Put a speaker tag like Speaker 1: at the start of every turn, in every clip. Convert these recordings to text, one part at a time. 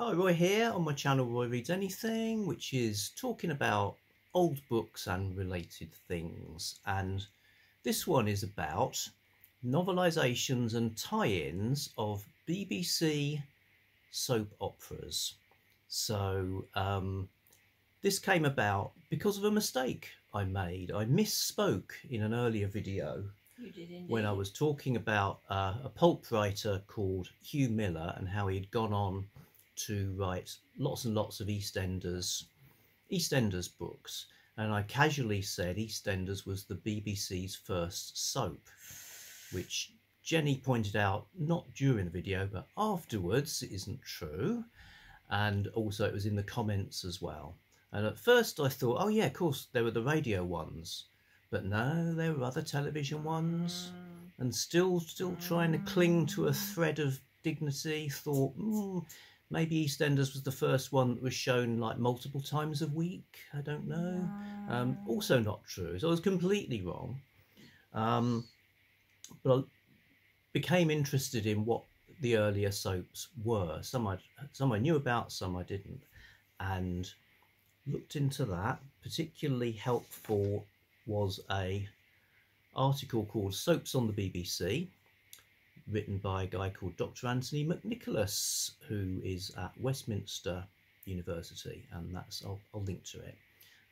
Speaker 1: Hi, Roy here on my channel Roy Reads Anything, which is talking about old books and related things. And this one is about novelizations and tie-ins of BBC soap operas. So um, this came about because of a mistake I made. I misspoke in an earlier video when I was talking about uh, a pulp writer called Hugh Miller and how he'd gone on to write lots and lots of EastEnders, EastEnders books, and I casually said EastEnders was the BBC's first soap, which Jenny pointed out not during the video but afterwards it isn't true, and also it was in the comments as well. And at first I thought, oh yeah, of course there were the radio ones, but no, there were other television ones, mm. and still, still trying to cling to a thread of dignity. Thought. Mm, maybe EastEnders was the first one that was shown like multiple times a week. I don't know. Um, also not true. So I was completely wrong. Um, but I became interested in what the earlier soaps were. Some I some I knew about, some I didn't, and looked into that. Particularly helpful was a article called "Soaps on the BBC," written by a guy called Dr. Anthony McNicholas, who is at Westminster University, and that's I'll, I'll link to it.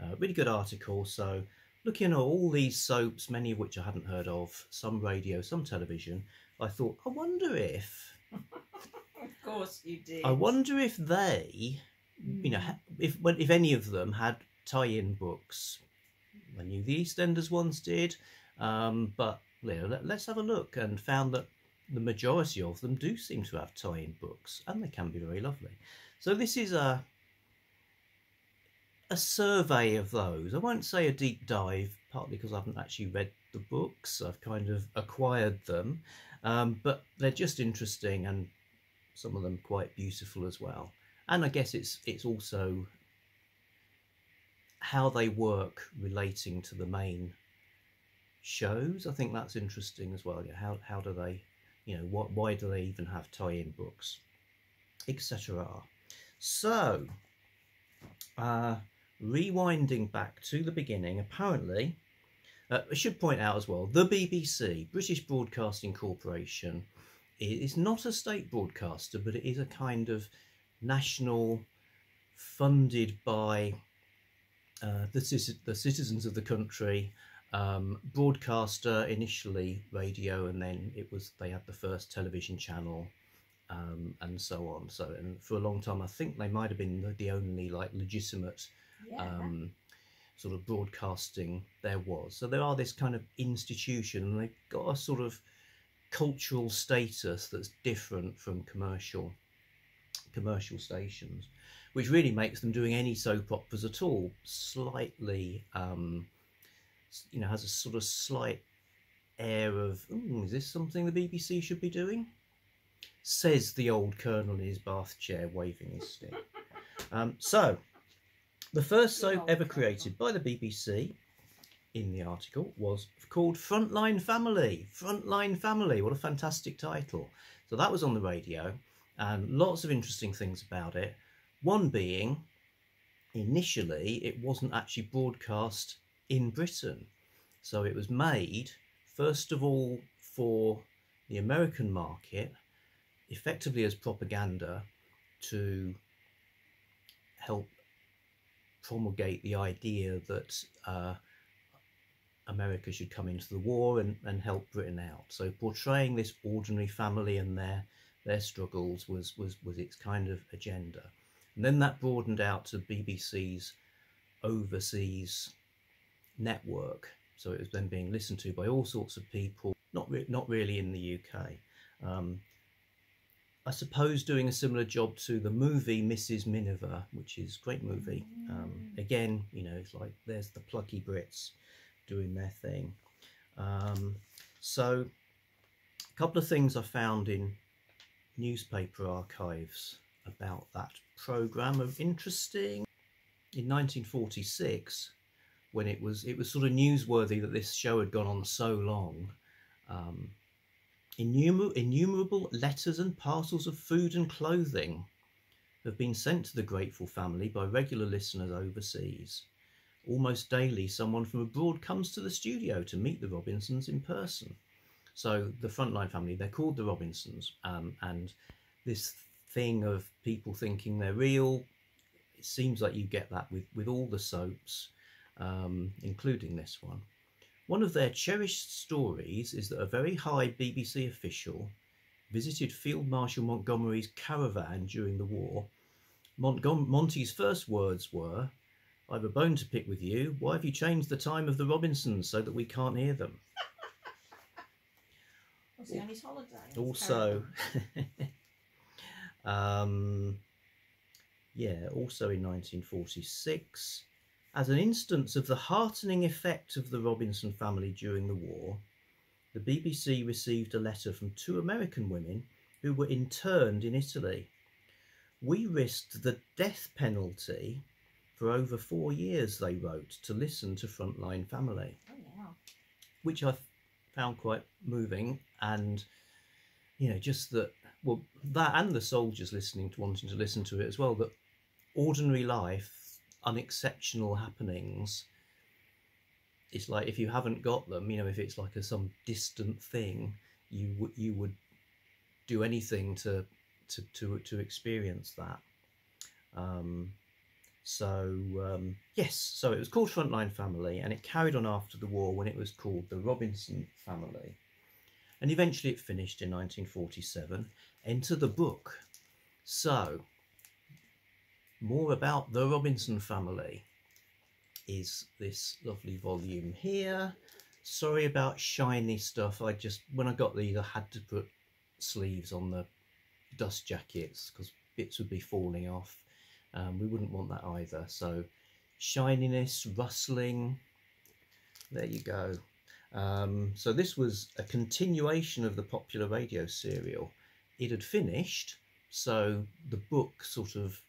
Speaker 1: Uh, really good article. So, looking at all these soaps, many of which I hadn't heard of, some radio, some television, I thought, I wonder if.
Speaker 2: of course, you did.
Speaker 1: I wonder if they, mm. you know, hmm. if if any of them had tie-in books. I knew the EastEnders ones did, um, but you know, let, let's have a look and found that the majority of them do seem to have tie-in books and they can be very lovely. So this is a a survey of those. I won't say a deep dive, partly because I haven't actually read the books. I've kind of acquired them, um, but they're just interesting and some of them quite beautiful as well. And I guess it's it's also how they work relating to the main shows. I think that's interesting as well. Yeah, how how do they you know, what, why do they even have tie-in books, etc. So, uh, rewinding back to the beginning, apparently, uh, I should point out as well, the BBC, British Broadcasting Corporation, is not a state broadcaster, but it is a kind of national, funded by uh, the, the citizens of the country, um, broadcaster initially radio and then it was they had the first television channel um, and so on. So and for a long time i think they might have been the, the only like legitimate yeah. um, sort of broadcasting there was. So there are this kind of institution and they've got a sort of cultural status that's different from commercial commercial stations which really makes them doing any soap operas at all. Slightly um, you know, has a sort of slight air of, is this something the BBC should be doing? Says the old colonel in his bath chair, waving his stick. Um, so, the first soap ever created by the BBC in the article was called Frontline Family. Frontline Family, what a fantastic title. So that was on the radio and lots of interesting things about it. One being, initially, it wasn't actually broadcast in Britain. So it was made, first of all, for the American market, effectively as propaganda to help promulgate the idea that uh, America should come into the war and, and help Britain out. So portraying this ordinary family and their their struggles was, was, was its kind of agenda. And then that broadened out to BBC's overseas network. So it was then being listened to by all sorts of people, not, re not really in the UK. Um, I suppose doing a similar job to the movie Mrs. Miniver, which is a great movie. Um, mm. again, you know, it's like there's the plucky Brits doing their thing. Um, so a couple of things I found in newspaper archives about that programme of interesting. In 1946, when it was it was sort of newsworthy that this show had gone on so long. Um, innumerable, innumerable letters and parcels of food and clothing have been sent to the grateful family by regular listeners overseas. Almost daily, someone from abroad comes to the studio to meet the Robinsons in person. So, the Frontline family, they're called the Robinsons, um, and this thing of people thinking they're real, it seems like you get that with, with all the soaps, um, including this one. One of their cherished stories is that a very high BBC official visited Field Marshal Montgomery's caravan during the war. Montgom- Monty's first words were, I've a bone to pick with you. Why have you changed the time of the Robinsons so that we can't hear them?
Speaker 2: Was he on his holiday?
Speaker 1: Also, um, yeah, also in 1946, as an instance of the heartening effect of the Robinson family during the war, the BBC received a letter from two American women who were interned in Italy. We risked the death penalty for over four years, they wrote, to listen to Frontline Family,
Speaker 2: Oh, wow.
Speaker 1: which I found quite moving. And, you know, just that, well, that and the soldiers listening to wanting to listen to it as well, that ordinary life, unexceptional happenings, it's like if you haven't got them, you know, if it's like a some distant thing, you would you would do anything to to to to experience that. Um, so um, yes, so it was called Frontline Family, and it carried on after the war when it was called the Robinson Family, and eventually it finished in 1947. Enter the book. So more about the Robinson family is this lovely volume here. Sorry about shiny stuff. I just when I got these, I had to put sleeves on the dust jackets because bits would be falling off. Um, we wouldn't want that either. So shininess, rustling. There you go. Um, so this was a continuation of the popular radio serial. It had finished, so the book sort of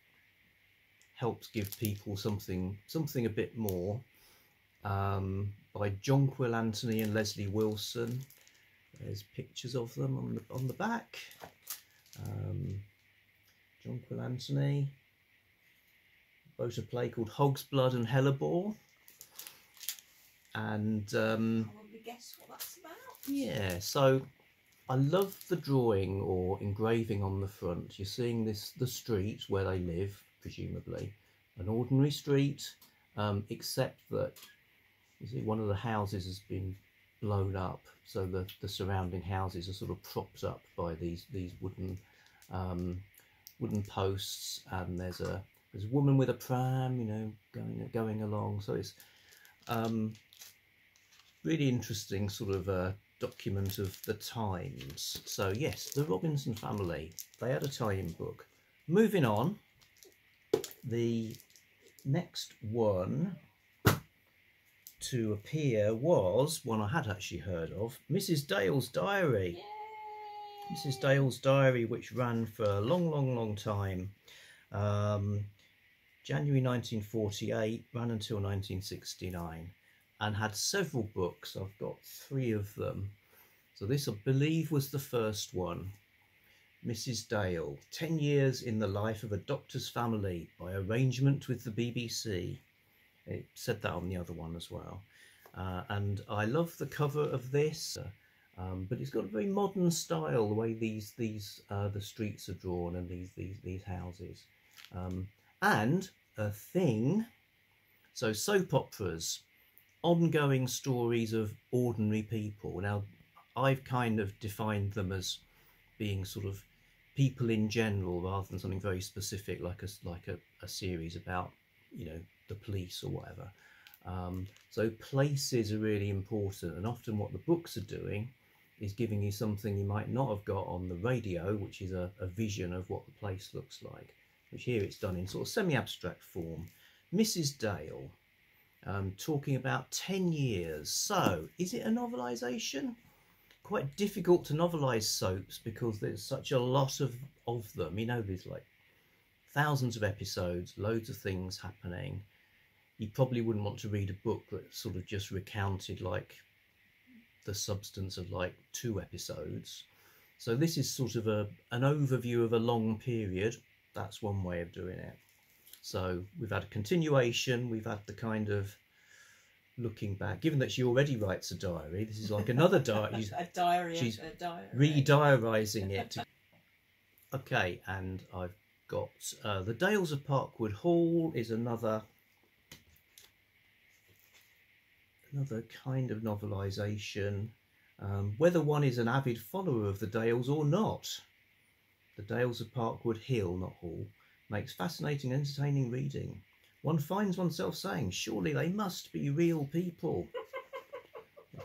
Speaker 1: helps give people something something a bit more um, by Jonquil Anthony and Leslie Wilson. There's pictures of them on the on the back. Um, Jonquil Anthony wrote a play called Hog's Blood and Hellebore, and um,
Speaker 2: guess what that's about.
Speaker 1: yeah, so I love the drawing or engraving on the front. You're seeing this the street where they live, presumably, an ordinary street, um, except that you see one of the houses has been blown up, so the, the surrounding houses are sort of propped up by these these wooden um, wooden posts, and there's a there's a woman with a pram, you know, going going along. So it's um, really interesting sort of a document of the times. So yes, the Robinson family, they had a tie-in book. Moving on, the next one to appear was one I had actually heard of, Mrs. Dale's Diary.
Speaker 2: Yay!
Speaker 1: Mrs. Dale's Diary, which ran for a long, long, long time. Um, January 1948, ran until 1969, and had several books. I've got three of them. So, this, I believe, was the first one. Mrs. Dale, 10 years in the life of a doctor's family by arrangement with the BBC. It said that on the other one as well. Uh, and I love the cover of this. Uh, um, but it's got a very modern style the way these these uh, the streets are drawn and these these these houses um, and a thing so soap operas ongoing stories of ordinary people now i've kind of defined them as being sort of people in general rather than something very specific like a like a, a series about you know the police or whatever um, so places are really important and often what the books are doing is giving you something you might not have got on the radio, which is a, a vision of what the place looks like. Which here it's done in sort of semi abstract form. Mrs. Dale, um, talking about 10 years. So, is it a novelisation? Quite difficult to novelise soaps because there's such a lot of, of them. You know, there's like thousands of episodes, loads of things happening. You probably wouldn't want to read a book that sort of just recounted like the substance of like two episodes. So this is sort of a an overview of a long period. that's one way of doing it. So we've had a continuation. We've had the kind of looking back. Given that she already writes a diary, this is like another diary. She's
Speaker 2: a diary.
Speaker 1: she's
Speaker 2: a diary.
Speaker 1: re-diarising it. Okay, and I've got uh, the Dales of Parkwood Hall is another another kind of novelisation. Um, whether one is an avid follower of the Dales or not, the Dales of Parkwood Hill, not Hall, makes fascinating, entertaining reading. One finds oneself saying, "Surely they must be real people."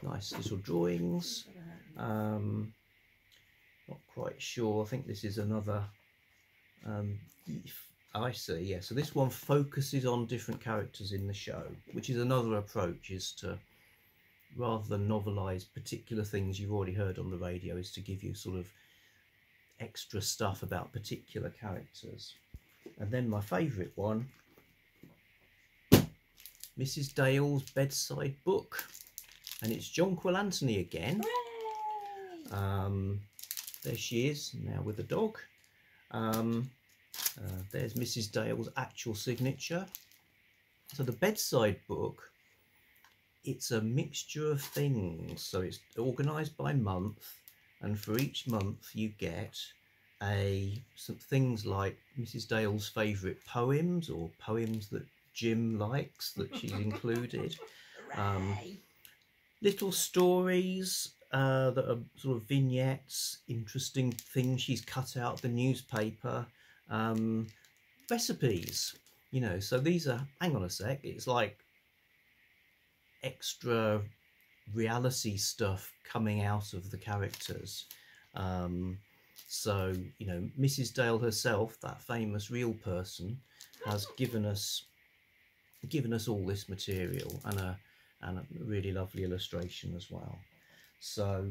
Speaker 1: Nice little drawings. Um, not quite sure. I think this is another. Um, I see. Yeah. So this one focuses on different characters in the show, which is another approach. Is to rather than novelise particular things you've already heard on the radio, is to give you sort of extra stuff about particular characters. And then my favourite one, Mrs. Dale's bedside book, and it's Jonquil Anthony again. Um, there she is now with the dog. Um, uh, there's Mrs. Dale's actual signature. So the bedside book, it's a mixture of things. So it's organised by month, and for each month you get a some things like Mrs. Dale's favourite poems or poems that Jim likes that she's included um, little stories uh, that are sort of vignettes, interesting things she's cut out the newspaper, um, recipes, you know. So these are, hang on a sec, it's like extra reality stuff coming out of the characters. Um, so, you know, Mrs. Dale herself, that famous real person, has given us given us all this material and a and a really lovely illustration as well. So,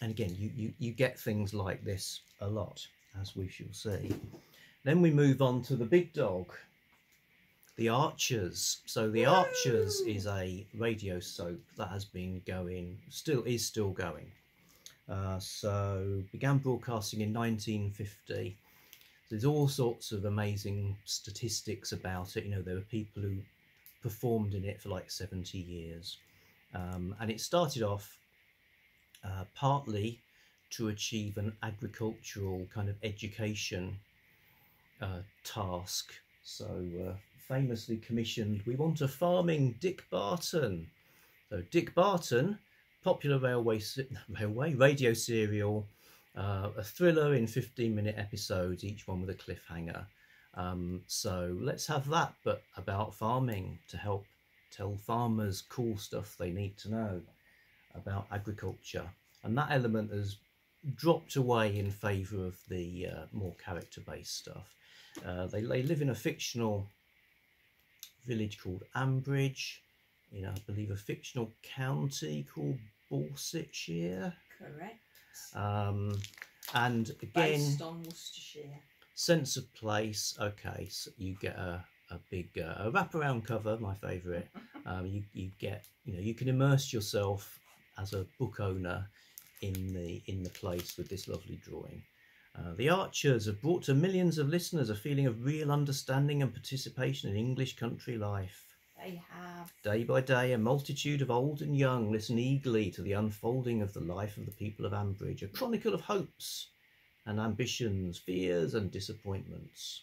Speaker 1: and again, you, you, you get things like this a lot, as we shall see. Then we move on to the big dog, the Archers. So the Archers is a radio soap that has been going, still is still going. Uh, so began broadcasting in 1950. There's all sorts of amazing statistics about it. You know, there were people who performed in it for like 70 years. Um, and it started off uh, partly to achieve an agricultural kind of education uh, task. So, uh, famously commissioned, we want a farming Dick Barton. So, Dick Barton, popular railway, railway radio serial, uh, a thriller in 15 minute episodes, each one with a cliffhanger. Um, so let's have that, but about farming to help tell farmers cool stuff they need to know about agriculture. And that element has dropped away in favour of the uh, more character based stuff. Uh, they, they live in a fictional village called Ambridge, in I believe a fictional county called Borsetshire.
Speaker 2: Correct.
Speaker 1: Um, and again,
Speaker 2: Based on Worcestershire.
Speaker 1: sense of place. Okay so you get a, a big uh, a wraparound cover my favorite um, you, you get you know you can immerse yourself as a book owner in the in the place with this lovely drawing. Uh, the archers have brought to millions of listeners a feeling of real understanding and participation in english country life
Speaker 2: They have.
Speaker 1: Day by day, a multitude of old and young listen eagerly to the unfolding of the life of the people of Ambridge, a chronicle of hopes and ambitions, fears and disappointments,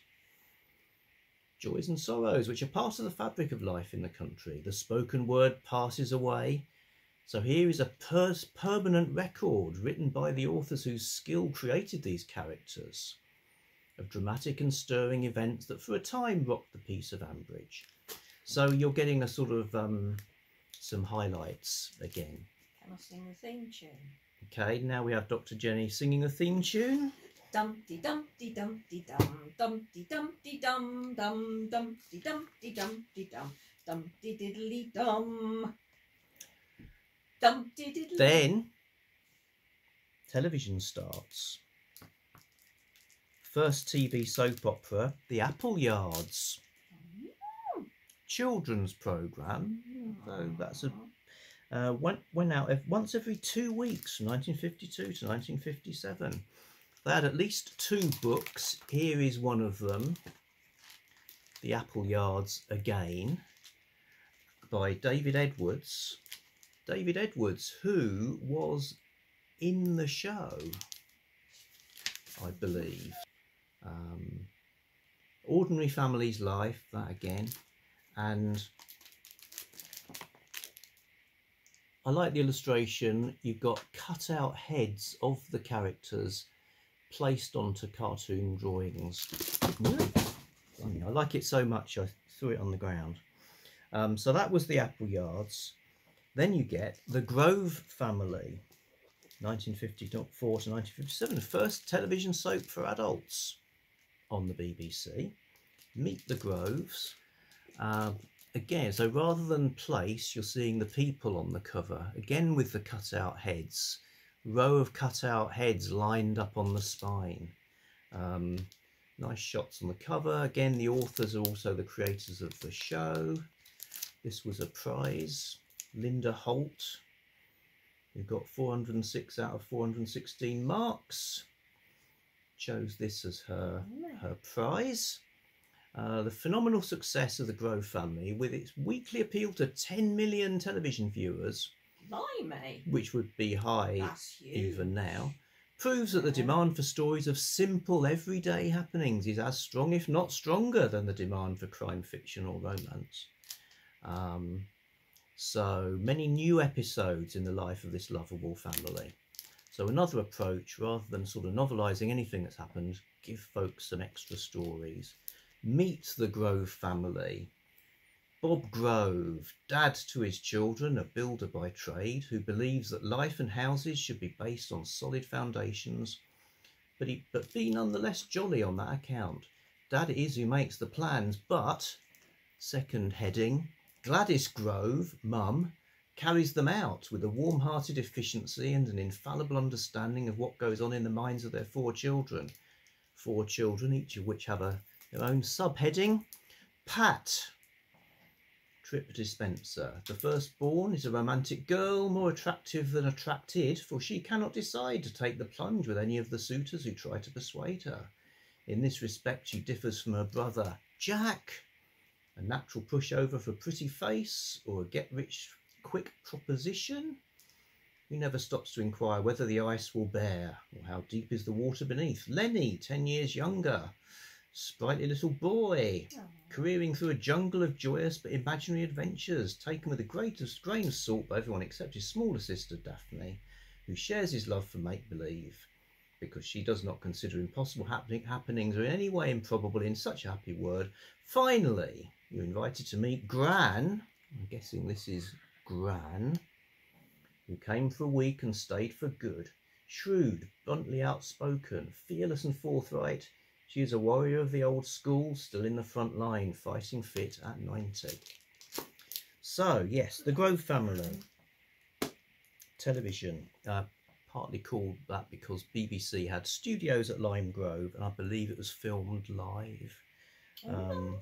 Speaker 1: joys and sorrows, which are part of the fabric of life in the country. The spoken word passes away. So here is a per- permanent record written by the authors whose skill created these characters of dramatic and stirring events that for a time rocked the peace of Ambridge. So you're getting a sort of um, some highlights again.
Speaker 2: Can I sing the theme tune?
Speaker 1: Okay, now we have Dr. Jenny singing a theme tune.
Speaker 2: Dumpty dumpty dumpty dum dumpty dumpty dum dum dumpty dumpty dumpty dum dumpty diddly dum dumpty diddly.
Speaker 1: Then television starts. First TV soap opera, The Appleyards, children's program. So that's a uh, went went out once every two weeks from 1952 to 1957. They had at least two books. Here is one of them, The Appleyards Again, by David Edwards. David Edwards, who was in the show, I believe. Um, Ordinary Family's Life, that again, and I like the illustration. You've got cut out heads of the characters placed onto cartoon drawings. I like it so much I threw it on the ground. Um, so that was the Appleyards. Then you get the Grove family, 1954 to 1957, first television soap for adults on the BBC. Meet the Groves. Uh, again, so rather than place, you're seeing the people on the cover, again with the cut-out heads. Row of cut-out heads lined up on the spine. Um, nice shots on the cover. Again, the authors are also the creators of the show. This was a prize. Linda Holt, who got 406 out of 416 marks, chose this as her, her prize. Uh, the phenomenal success of the Grove family, with its weekly appeal to 10 million television viewers,
Speaker 2: Blimey.
Speaker 1: which would be high
Speaker 2: That's huge.
Speaker 1: even now, proves that the demand for stories of simple, everyday happenings is as strong, if not stronger, than the demand for crime fiction or romance. Um, so many new episodes in the life of this lovable family. So another approach, rather than sort of novelising anything that's happened, give folks some extra stories. Meet the Grove family. Bob Grove, dad to his children, a builder by trade, who believes that life and houses should be based on solid foundations, but he but be nonetheless jolly on that account. Dad is who makes the plans, but second heading, Gladys Grove, mum, carries them out with a warm-hearted efficiency and an infallible understanding of what goes on in the minds of their four children. Four children, each of which have a, their own subheading. Pat, trip dispenser. The firstborn is a romantic girl, more attractive than attracted, for she cannot decide to take the plunge with any of the suitors who try to persuade her. In this respect, she differs from her brother, Jack, a natural pushover for pretty face or a get rich quick proposition who never stops to inquire whether the ice will bear or how deep is the water beneath. Lenny, 10 years younger, sprightly little boy,
Speaker 2: Oh.
Speaker 1: careering through a jungle of joyous but imaginary adventures, taken with the greatest grain of salt by everyone except his smaller sister Daphne, who shares his love for make believe, because she does not consider impossible happening, happenings or in any way improbable in such a happy word. Finally, you're invited to meet Gran. I'm guessing this is Gran, who came for a week and stayed for good. Shrewd, bluntly outspoken, fearless and forthright, she is a warrior of the old school, still in the front line, fighting fit at 90. So, yes, the Grove family. Television. Uh, partly called that because BBC had studios at Lime Grove, and I believe it was filmed live.
Speaker 2: Oh,
Speaker 1: Um,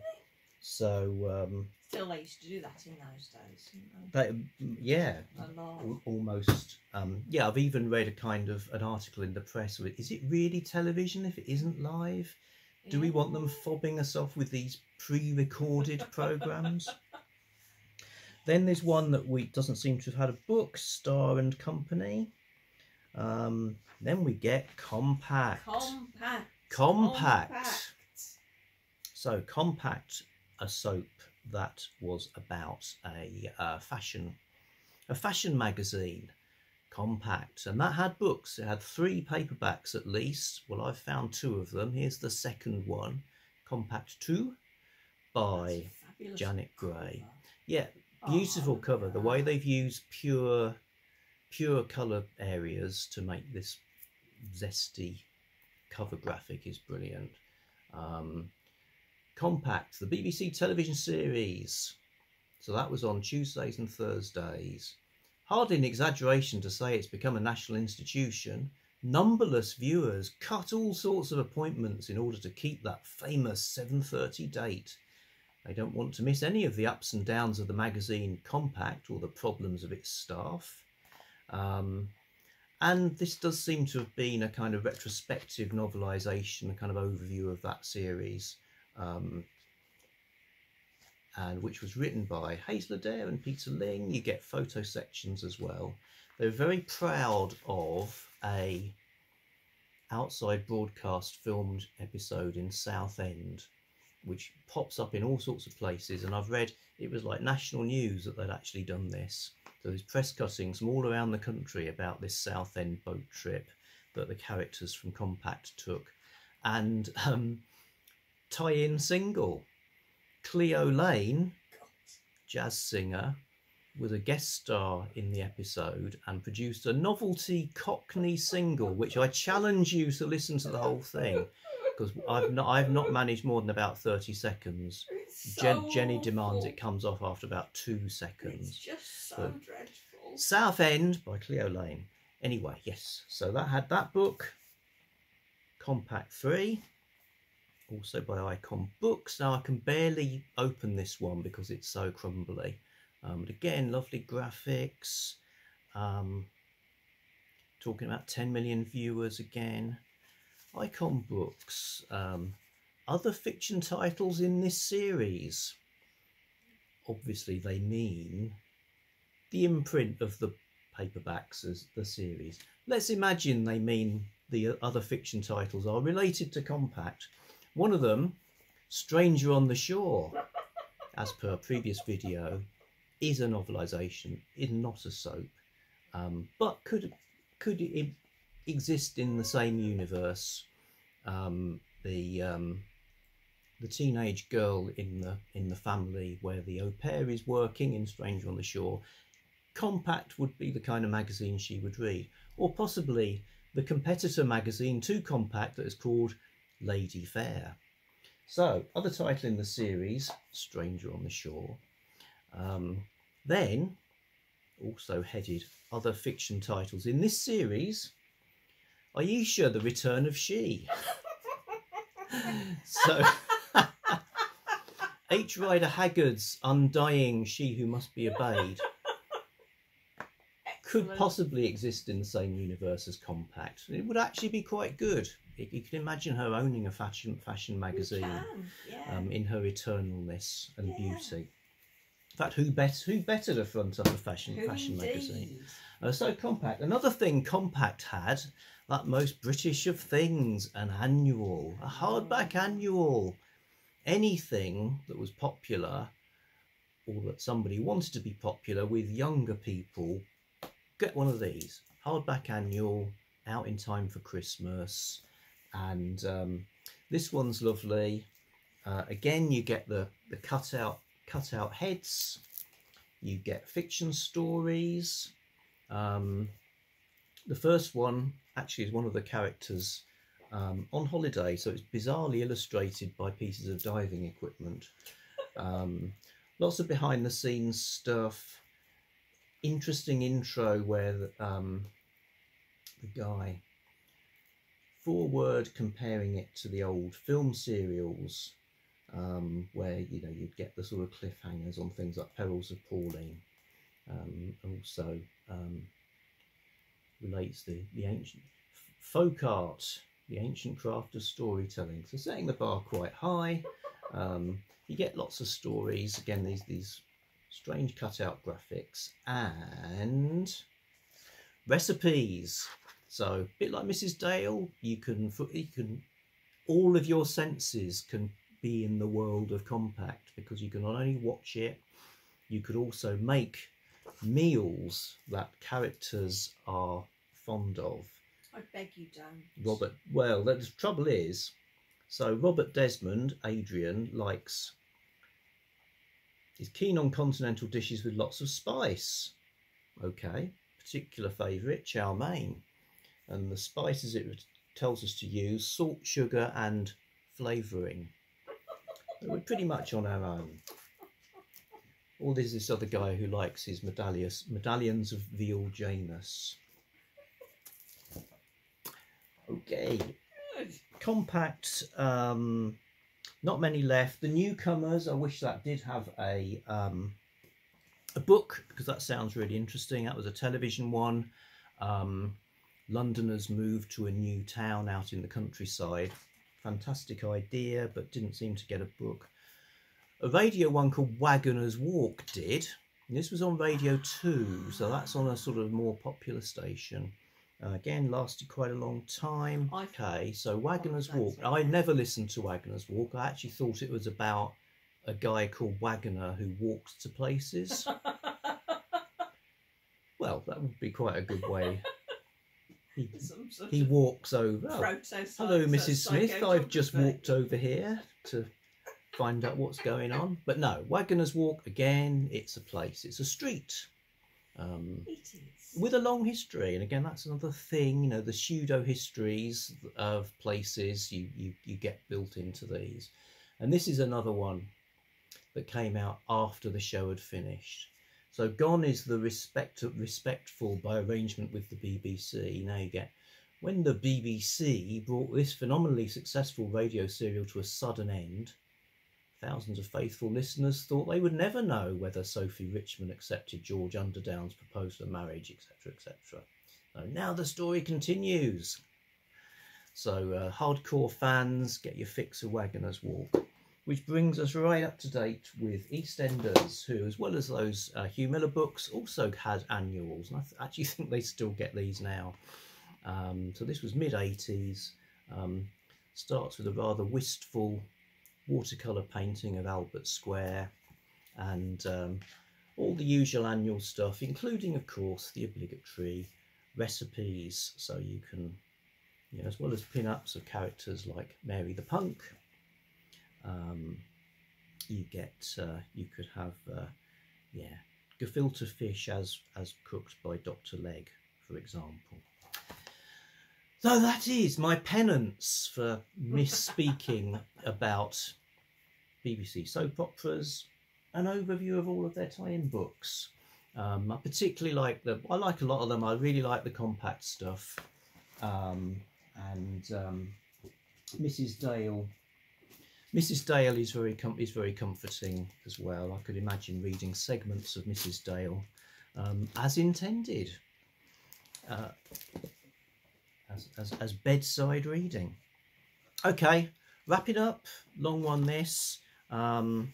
Speaker 1: so, um,
Speaker 2: Still, they used to do that in those days. they?
Speaker 1: that, yeah,
Speaker 2: A lot.
Speaker 1: al- almost. Um, yeah, I've even read a kind of an article in the press with, is it really television if it isn't live? Do we want them fobbing us off with these pre-recorded programs? then there's one that we doesn't seem to have had a book, Star and Company. Um, then we get Compact.
Speaker 2: Compact.
Speaker 1: Compact. So Compact, a soap that was about a uh, fashion, a fashion magazine. Compact, and that had books. It had three paperbacks at least. Well, I've found two of them. Here's the second one, Compact Two, by Janet Gray.
Speaker 2: cover.
Speaker 1: yeah, beautiful
Speaker 2: Oh,
Speaker 1: cover. The way they've used pure, pure color areas to make this zesty cover graphic is brilliant. Um, Compact, the BBC television series. So that was on Tuesdays and Thursdays. Hardly an exaggeration to say it's become a national institution. Numberless viewers cut all sorts of appointments in order to keep that famous 7:30 date. They don't want to miss any of the ups and downs of the magazine Compact or the problems of its staff. Um, and this does seem to have been a kind of retrospective novelisation, a kind of overview of that series, um, and which was written by Hazel Adair and Peter Ling. You get photo sections as well. They're very proud of a outside broadcast filmed episode in Southend, which pops up in all sorts of places. And I've read it was like national news that they'd actually done this. So there's press cuttings from all around the country about this Southend boat trip that the characters from Compact took. And um, tie-in single, Cleo Laine, jazz singer, was a guest star in the episode and produced a novelty Cockney single, which I challenge you to listen to the whole thing because I've not I've not managed more than about thirty seconds.
Speaker 2: So
Speaker 1: Jen, Jenny demands it comes off after about two
Speaker 2: It's
Speaker 1: seconds.
Speaker 2: just so
Speaker 1: But-
Speaker 2: dreadful.
Speaker 1: South End by Cleo Laine. Anyway, yes, so that had that book, Compact 3, also by Icon Books. Now I can barely open this one because it's so crumbly. Um, but again, lovely graphics. Um, talking about 10 million viewers again. Icon Books. Um, other fiction titles in this series. Obviously, they mean the imprint of the paperbacks as the series. Let's imagine they mean the other fiction titles are related to Compact. One of them, Stranger on the Shore, as per previous video, is a novelisation, is not a soap, um, but could could it exist in the same universe? Um, the um, the teenage girl in the in the family where the au pair is working in Stranger on the Shore Compact would be the kind of magazine she would read, or possibly the competitor magazine to Compact that is called Lady Fair. So, other title in the series, Stranger on the Shore. Um, then, also headed other fiction titles in this series, Ayesha, The Return of She. so, H. Rider Haggard's Undying She Who Must Be Obeyed could possibly exist in the same universe as Compact. It would actually be quite good. You can imagine her owning a fashion fashion magazine
Speaker 2: can, yeah.
Speaker 1: um, in her eternalness and
Speaker 2: Yeah.
Speaker 1: beauty. In fact, who bet who better to front up a fashion
Speaker 2: Who
Speaker 1: fashion magazine?
Speaker 2: indeed?
Speaker 1: Uh, so Compact. Another thing Compact had, that most British of things, an annual, a hardback annual. Anything that was popular or that somebody wanted to be popular with younger people, get one of these. Hardback annual, out in time for Christmas. And um, this one's lovely. Uh, again, you get the, the cutout cutout heads. You get fiction stories. Um, the first one actually is one of the characters um, on holiday, so it's bizarrely illustrated by pieces of diving equipment. Um, lots of behind the scenes stuff. Interesting intro where the, um, the guy forward comparing it to the old film serials um, where you know you'd get the sort of cliffhangers on things like Perils of Pauline. Um, also um, relates the the ancient folk art, the ancient craft of storytelling. So setting the bar quite high. Um, you get lots of stories. Again, these these strange cutout graphics and recipes. So a bit like Mrs. Dale, you can you can all of your senses can be in the world of Compact because you can not only watch it, you could also make meals that characters are fond of.
Speaker 2: I beg you don't.
Speaker 1: Robert, well, the trouble is, so Robert Desmond, Adrian, likes, is keen on continental dishes with lots of spice. Okay, particular favourite, chow mein. And the spices it tells us to use, salt, sugar and flavouring. We're pretty much on our own. Or there's this other guy who likes his medallions, medallions of veal Janus. Okay, compact. Um, not many left. The newcomers. I wish that did have a um, a book because that sounds really interesting. That was a television one. Um, Londoners moved to a new town out in the countryside. Fantastic idea, but didn't seem to get a book. A radio one called Waggoner's Walk did. This was on Radio 2, so that's on a sort of more popular station. Uh, again, lasted quite a long time. Okay, so Waggoner's
Speaker 2: that's
Speaker 1: Walk. I never listened to Waggoner's Walk. I actually thought it was about a guy called Wagoner who walks to places. well, that would be quite a good way. He, he walks over. Oh, Hello, Mrs. Smith. I've just walked over here to find out what's going on. But no, Waggoner's Walk again. It's a place. It's a street. Um,
Speaker 2: It is.
Speaker 1: With a long history and again that's another thing you know the pseudo histories of places you, you you get built into these. And this is another one that came out after the show had finished. So gone is the respect respectful by arrangement with the bbc now you get when the bbc brought this phenomenally successful radio serial to a sudden end Thousands of faithful listeners thought they would never know whether Sophie Richmond accepted George Underdown's proposal of marriage, etc., etc. So now the story continues. So, uh, hardcore fans, get your fix of Waggoner's Walk. Which brings us right up to date with EastEnders, who, as well as those uh, Hugh Miller books, also had annuals. And I th- actually think they still get these now. Um, so, this was mid 80s. Um, starts with a rather wistful watercolour painting of Albert Square and um, all the usual annual stuff, including, of course, the obligatory recipes. So you can, you know, as well as pin ups of characters like Mary the Punk, um, you get, uh, you could have, uh, yeah, gefilte fish as, as cooked by Dr. Legg, for example. So that is my penance for misspeaking about BBC soap operas, an overview of all of their tie-in books. Um, I particularly like the. I like a lot of them. I really like the compact stuff, um, and um, Mrs. Dale. Mrs. Dale is very is very comforting as well. I could imagine reading segments of Mrs. Dale um, as intended, uh, as, as as bedside reading. Okay, wrap it up. Long one this. Um,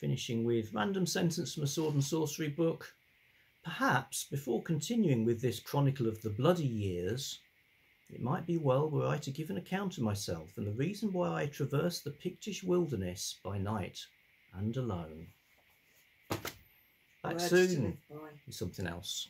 Speaker 1: finishing with random sentence from a sword and sorcery book. Perhaps before continuing with this chronicle of the bloody years, it might be well were I to give an account of myself and the reason why I traverse the Pictish wilderness by night and alone. Back
Speaker 2: Words
Speaker 1: soon with something else.